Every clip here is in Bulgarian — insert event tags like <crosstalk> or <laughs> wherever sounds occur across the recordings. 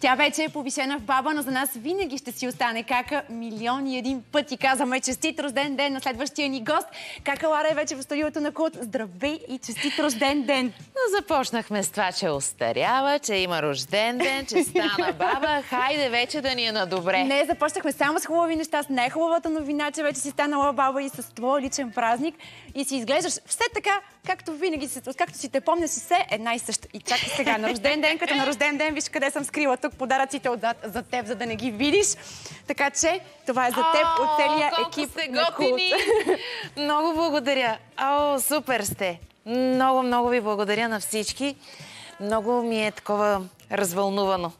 Тя вече е повишена в баба, но за нас винаги ще си остане кака милиони един пъти. Казваме честит рожден ден на следващия ни гост. Кака Лара е вече в студиото на Култ. Здравей и честит рожден ден! Но започнахме с това, че остарява, че има рожден ден, че стана баба. Хайде вече да ни е на добре. Не, започнахме само с хубави неща, с най-хубавата новина, че вече си станала баба и с твой личен празник. И си изглеждаш все така, както винаги, както си те помня, си се една и съща. И чакай сега, на рожден ден, като на рожден ден, виж къде съм скрила тук подаръците отзад за теб, за да не ги видиш. Така че това е за теб от целия екип сте на Култ. <laughs> много благодаря. О, супер сте. Много, много ви благодаря на всички. Много ми е такова развълнувано.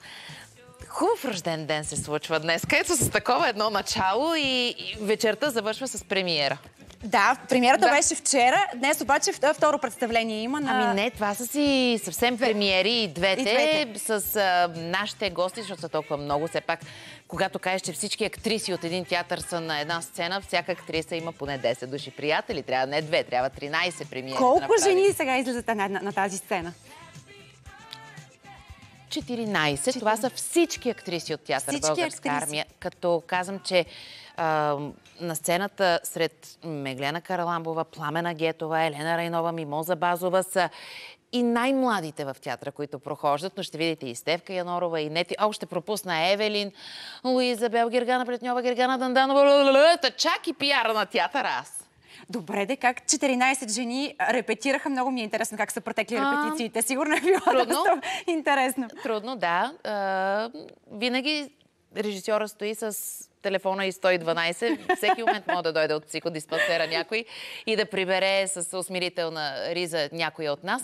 Хубав рожден ден се случва днес, където с такова едно начало и вечерта завършва с премиера. Да, премиерата да. беше вчера. Днес обаче второ представление има на... Ами не, това са си съвсем премиери и двете, и двете. с а, нашите гости, защото са толкова много. Все пак, когато кажеш, че всички актриси от един театър са на една сцена, всяка актриса има поне 10 души приятели. Трябва не две, трябва 13 премиери Колко да жени сега излизат на, на, на тази сцена? 14. Това са всички актриси от театър всички Българска актриси. армия. Като казвам, че а, на сцената сред Меглена Караламбова, Пламена Гетова, Елена Райнова, Мимоза Базова са и най-младите в театъра, които прохождат, но ще видите и Стевка Янорова, и Нети. О, ще пропусна Евелин, Луиза Бел, Гергана Плетньова, Гергана Данданова, чак и пиара на театъра аз. Добре, де, как 14 жени репетираха? Много ми е интересно как са протекли репетициите. Сигурно е било Трудно. интересно. Трудно, да. А, винаги режисьора стои с телефона и 112. Всеки момент може да дойде от психодиспансера някой и да прибере с усмирителна риза някоя от нас.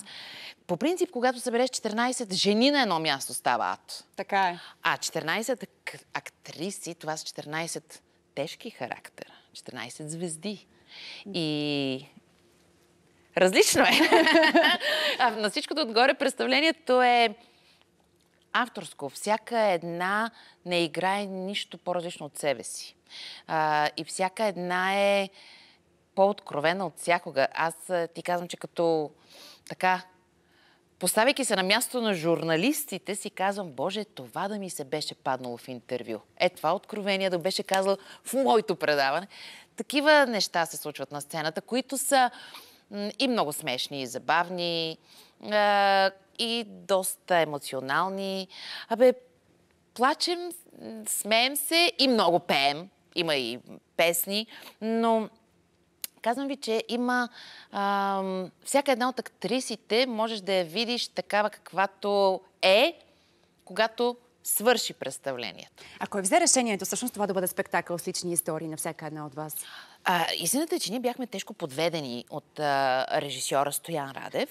По принцип, когато събереш 14 жени на едно място, става ад. Така е. А 14 актриси, това са 14 тежки характера. 14 звезди. И различно е. <laughs> а на всичкото отгоре представлението е авторско. Всяка една не играе нищо по-различно от себе си. А, и всяка една е по-откровена от всякога. Аз ти казвам, че като така Поставяйки се на място на журналистите, си казвам, Боже, това да ми се беше паднало в интервю. Е, това откровение да беше казал в моето предаване. Такива неща се случват на сцената, които са и много смешни, и забавни, и доста емоционални. Абе, плачем, смеем се и много пеем. Има и песни, но казвам ви, че има... А, всяка една от актрисите можеш да я видиш такава каквато е, когато свърши представлението. А кой взе решението всъщност това да бъде спектакъл с лични истории на всяка една от вас? А, истината е, че ние бяхме тежко подведени от а, режисьора Стоян Радев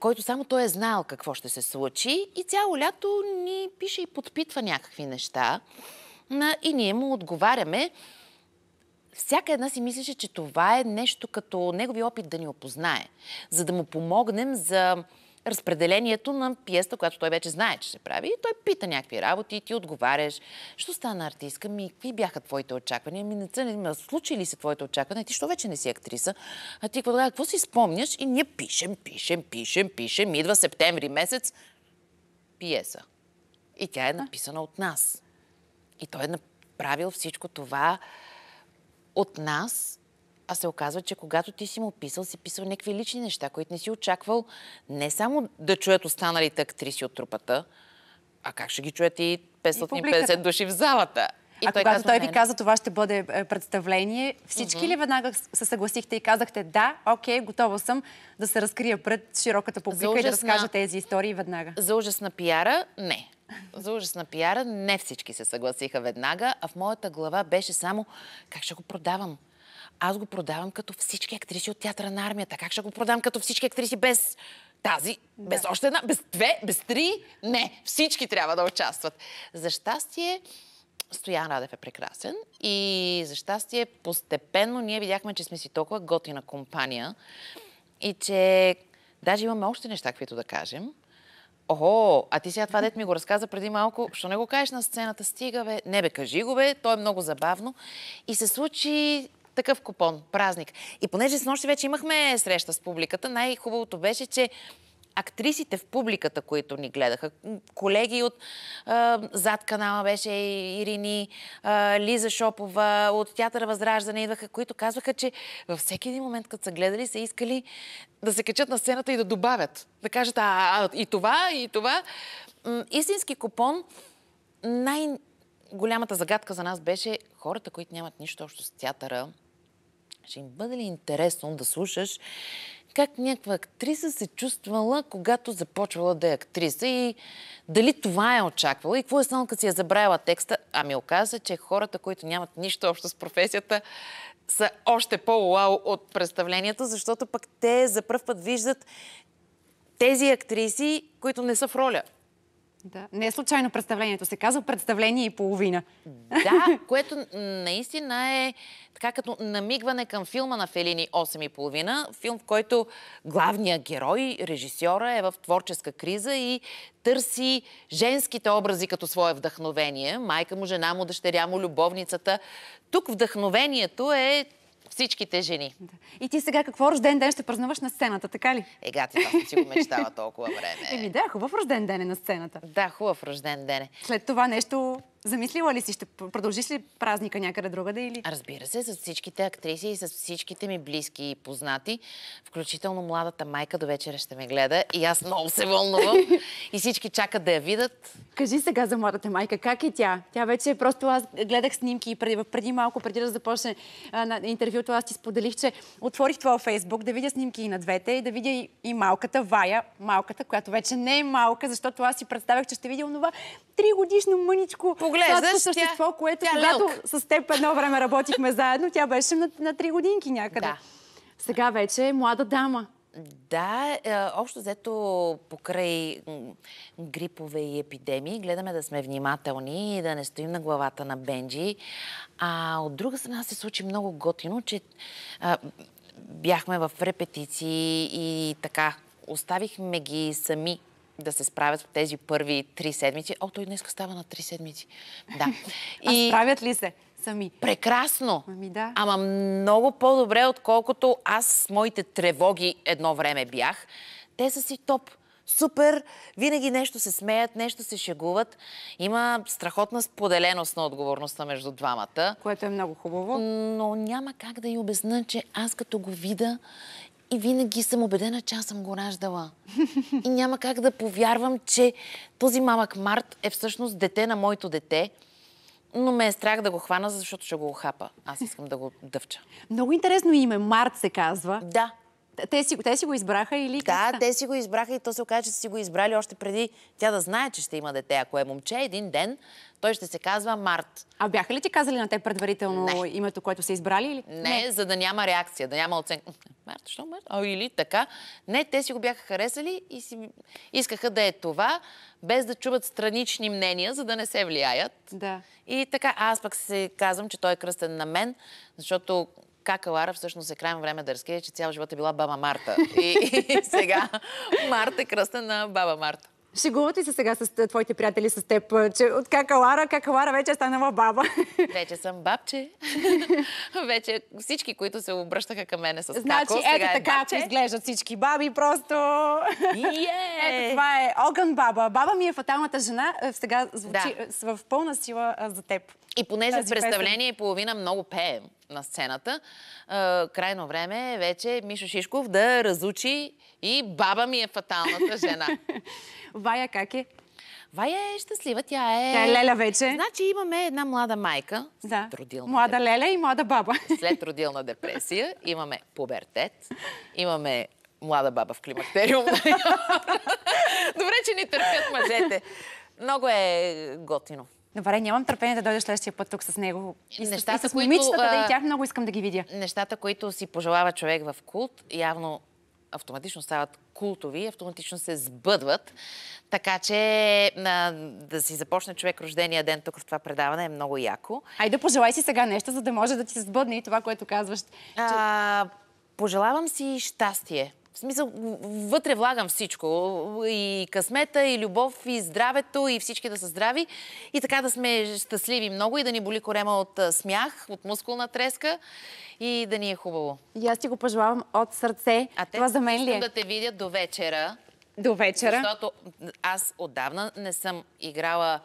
който само той е знаел какво ще се случи и цяло лято ни пише и подпитва някакви неща и ние му отговаряме. Всяка една си мислеше, че това е нещо като негови опит да ни опознае, за да му помогнем за разпределението на пиеста, която той вече знае, че се прави. И той пита някакви работи и ти отговаряш. Що стана артистка? Ми, какви бяха твоите очаквания? Ми, не случи ли се твоите очаквания? Ти що вече не си актриса? А ти какво, какво си спомняш? И ние пишем, пишем, пишем, пишем. Идва септември месец. Пиеса. И тя е написана от нас. И той е направил всичко това от нас, а се оказва, че когато ти си му писал, си писал някакви лични неща, които не си очаквал не само да чуят останалите актриси от трупата, а как ще ги чуят и 550 души в залата. И а той когато казва, той ви каза, това ще бъде е, представление, всички mm-hmm. ли веднага се съгласихте и казахте, да, окей, готова съм да се разкрия пред широката публика и да разкажа тези истории веднага? За ужас на пиара, не. За ужас на пиара не всички се съгласиха веднага, а в моята глава беше само как ще го продавам аз го продавам като всички актриси от театъра на армията. Как ще го продавам като всички актриси без тази, да. без още една, без две, без три? Не, всички трябва да участват. За щастие, Стоян Радев е прекрасен и за щастие постепенно ние видяхме, че сме си толкова готина компания и че даже имаме още неща, които да кажем. Охо, а ти сега това дет ми го разказа преди малко. Що не го кажеш на сцената? Стига, бе. Не, бе, кажи го, бе. То е много забавно. И се случи такъв купон, празник. И понеже с нощи вече имахме среща с публиката, най-хубавото беше, че актрисите в публиката, които ни гледаха. Колеги от а, зад канала беше Ирини, а, Лиза Шопова, от Театъра Възраждане идваха, които казваха, че във всеки един момент, като са гледали, са искали да се качат на сцената и да добавят. Да кажат, а, а и това, и това. М, истински купон, най-голямата загадка за нас беше хората, които нямат нищо общо с театъра, ще им бъде ли интересно да слушаш как някаква актриса се чувствала, когато започвала да е актриса и дали това е очаквала и какво е станало, като си е забравила текста. Ами оказа, че хората, които нямат нищо общо с професията, са още по-уау от представлението, защото пък те за първ път виждат тези актриси, които не са в роля. Да. Не е случайно представлението. Се казва представление и половина. Да, <laughs> което наистина е така като намигване към филма на Фелини 8,5. Филм, в който главният герой, режисьора е в творческа криза и търси женските образи като свое вдъхновение. Майка му, жена му, дъщеря му, любовницата. Тук вдъхновението е всичките жени. Да. И ти сега какво рожден ден ще празнуваш на сцената, така ли? Ега, ти съм си го мечтала толкова време. Еми да, хубав рожден ден е на сцената. Да, хубав рожден ден е. След това нещо Замислила ли си, ще продължиш ли празника някъде другаде или? Разбира се, с всичките актриси и с всичките ми близки и познати, включително младата майка до вечера ще ме гледа и аз много се вълнувам <laughs> и всички чакат да я видят. Кажи сега за младата майка, как е тя? Тя вече просто аз гледах снимки и преди, преди малко, преди да започне а, на интервюто, аз ти споделих, че отворих това във Фейсбук да видя снимки и на двете и да видя и, и малката Вая, малката, която вече не е малка, защото аз си представях, че ще видя онова тригодишно мъничко Поглеждаш, същество, тя, което тя когато лелк. с теб едно време работихме <laughs> заедно, тя беше на, на три годинки някъде. Да. Сега вече е млада дама. Да, е, общо взето покрай грипове и епидемии, гледаме да сме внимателни и да не стоим на главата на Бенджи. А от друга страна се случи много готино, че бяхме в репетиции и така, оставихме ги сами да се справят в тези първи три седмици. О, той днес става на три седмици. Да. <laughs> И... А справят ли се сами? Прекрасно. Ами да. Ама много по-добре, отколкото аз с моите тревоги едно време бях. Те са си топ. Супер, винаги нещо се смеят, нещо се шегуват. Има страхотна споделеност на отговорността между двамата. Което е много хубаво. Но няма как да й обясна, че аз като го вида и винаги съм убедена, че аз съм го раждала. И няма как да повярвам, че този малък Март е всъщност дете на моето дете. Но ме е страх да го хвана, защото ще го охапа. Аз искам да го дъвча. Много интересно име. Март се казва. Да. Те си, те си го избраха или Да, те си го избраха и то се оказа, че си го избрали още преди тя да знае, че ще има дете. Ако е момче, един ден той ще се казва Март. А бяха ли ти казали на те предварително Не. името, което са избрали? Или? Не, не, за да няма реакция, да няма оценка. Март, що Март? А, или така. Не, те си го бяха харесали и си искаха да е това, без да чуват странични мнения, за да не се влияят. Да. И така, аз пък се казвам, че той е кръстен на мен, защото Кака Лара всъщност е крайно време да разкрие, че цял живот е била баба Марта. И, и сега Марта е кръстен на баба Марта. Шегуват ли се сега с твоите приятели с теб, че от какалара, какалара вече е станала баба? <laughs> Вече съм бабче. <laughs> вече всички, които се обръщаха към мене с Значи, како, ето сега е така, ако изглеждат всички баби, просто... Yeah! Ето това е огън баба. Баба ми е фаталната жена. Е, Сега звучи да. в пълна сила за теб. И понеже Тази в представление и половина много пеем на сцената, а, крайно време е вече Мишо Шишков да разучи и баба ми е фаталната жена. <laughs> Вая как е? Вая е щастлива, тя е... Тя е леля вече. Значи имаме една млада майка, Да. родилна, Млада леля и млада баба. <laughs> след родилна депресия, имаме пубертет, имаме млада баба в климактериум. <laughs> Добре, че ни търпят мъжете. Много е готино. Добре, нямам търпение да дойдеш следващия път тук с него. И с, Нещата, и с които, момичетата, да а, и тях много искам да ги видя. Нещата, които си пожелава човек в култ, явно автоматично стават култови, автоматично се сбъдват. Така че а, да си започне човек рождения ден тук в това предаване е много яко. Айде, пожелай си сега нещо, за да може да ти се сбъдне и това, което казваш. А, пожелавам си щастие. В смисъл, вътре влагам всичко. И късмета, и любов, и здравето, и всички да са здрави. И така да сме щастливи много и да ни боли корема от смях, от мускулна треска и да ни е хубаво. И аз ти го пожелавам от сърце. А те това за мен ли е? да те видят до вечера До вечера. Защото аз отдавна не съм играла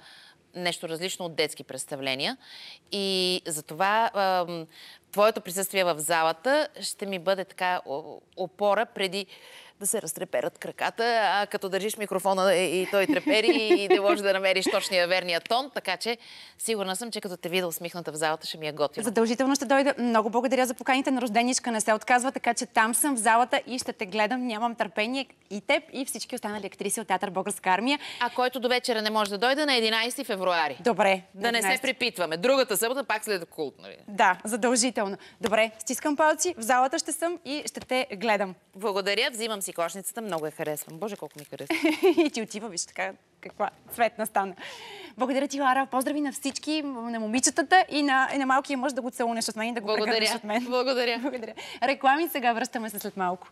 нещо различно от детски представления. И затова твоето присъствие в залата ще ми бъде така опора преди да се разтреперат краката, а като държиш микрофона и той трепери и <laughs> не можеш да намериш точния верния тон, така че сигурна съм, че като те видя усмихната в залата ще ми е готино. Задължително ще дойда. Много благодаря за поканите на рожденичка. Не се отказва, така че там съм в залата и ще те гледам. Нямам търпение и теб, и всички останали актриси от театър Българска армия. А който до вечера не може да дойде на 11 февруари. Добре. Да не се 11. припитваме. Другата събота пак след култ, нали? Да, задължително. Добре, стискам палци, в залата ще съм и ще те гледам. Благодаря, взимам си кошницата, много я харесвам. Боже, колко ми харесва. <laughs> и ти отива, виж така каква цветна стана. Благодаря ти, Лара. Поздрави на всички, на момичетата и на, и на малкия мъж да го целунеш от мен и да го прегърнеш от мен. Благодаря. <laughs> Благодаря. Реклами сега връщаме се след малко.